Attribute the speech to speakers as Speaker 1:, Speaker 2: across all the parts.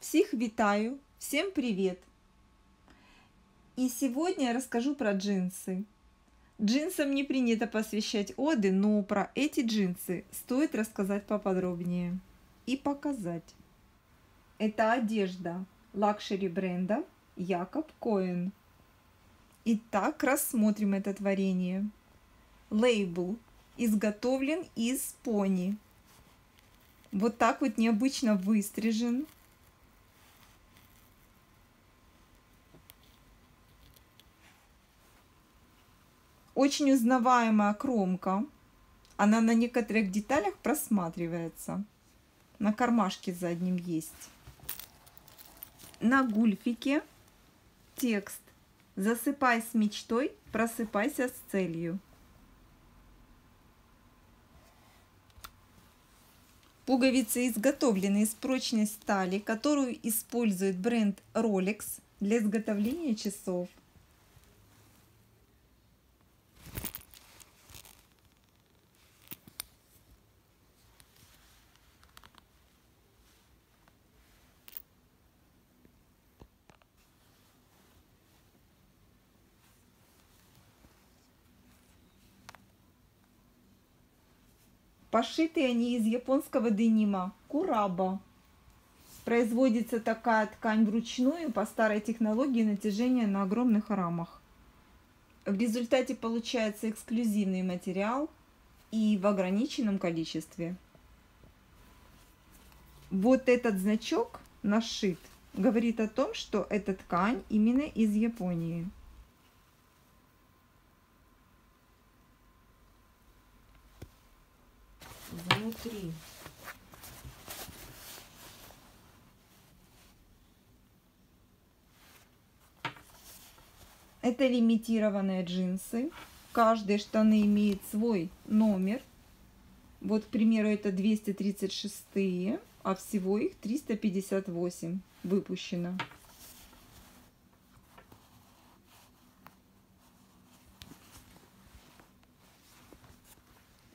Speaker 1: Всех вітаю, всем привет! И сегодня я расскажу про джинсы. Джинсам не принято посвящать оды, но про эти джинсы стоит рассказать поподробнее и показать. Это одежда luxury бренда Jacob Cohën. Итак, рассмотрим это творение. Лейбл изготовлен из пони. Вот так вот необычно выстрижен. Очень узнаваемая кромка. Она на некоторых деталях просматривается. На кармашке заднем есть. На гульфике текст «Засыпай с мечтой, просыпайся с целью». Пуговицы изготовлены из прочной стали, которую использует бренд Rolex для изготовления часов. Пошиты они из японского денима кураба. Производится такая ткань вручную по старой технологии натяжения на огромных рамах. В результате получается эксклюзивный материал и в ограниченном количестве. Вот этот значок нашит говорит о том, что эта ткань именно из Японии.
Speaker 2: Внутри.
Speaker 1: Это лимитированные джинсы. Каждые штаны имеет свой номер. Вот, к примеру, это 236, а всего их 358 выпущено.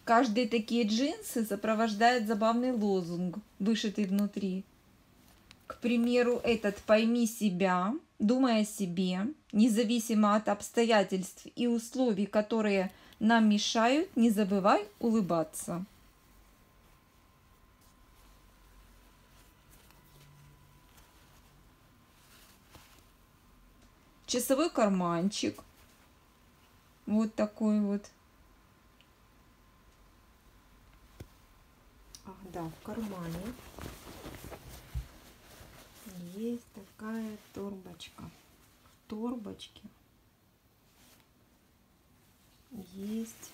Speaker 1: Каждые такие джинсы сопровождает забавный лозунг, вышитый внутри. К примеру, этот «Пойми себя», думая о себе, независимо от обстоятельств и условий, которые нам мешают, не забывай улыбаться. Часовой карманчик. Вот такой вот.
Speaker 2: Ах, да, в кармане есть такая торбочка. В торбочке есть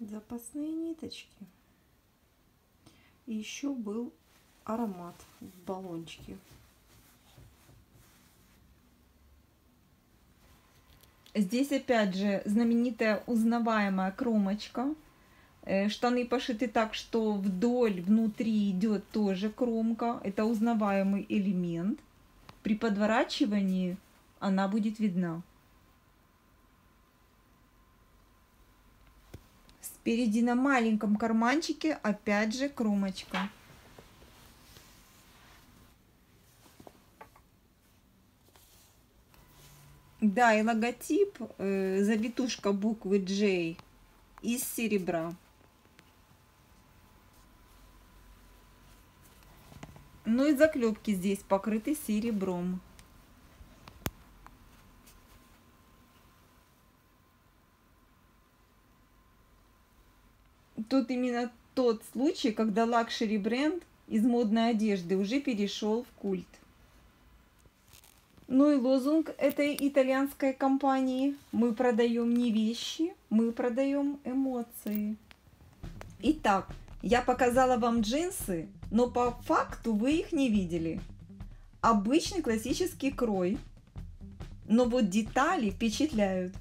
Speaker 2: запасные ниточки. И еще был аромат в баллончике.
Speaker 1: Здесь опять же знаменитая узнаваемая кромочка штаны пошиты так, что вдоль, внутри идет тоже кромка. Это узнаваемый элемент. При подворачивании она будет видна. Спереди на маленьком карманчике опять же кромочка. Да, и логотип, э, завитушка буквы J из серебра. Ну и заклепки здесь покрыты серебром. Тут именно тот случай, когда luxury бренд из модной одежды уже перешел в культ. Ну и лозунг этой итальянской компании «Мы продаем не вещи, мы продаем эмоции». Итак, я показала вам джинсы, но по факту вы их не видели. Обычный классический крой, но вот детали впечатляют.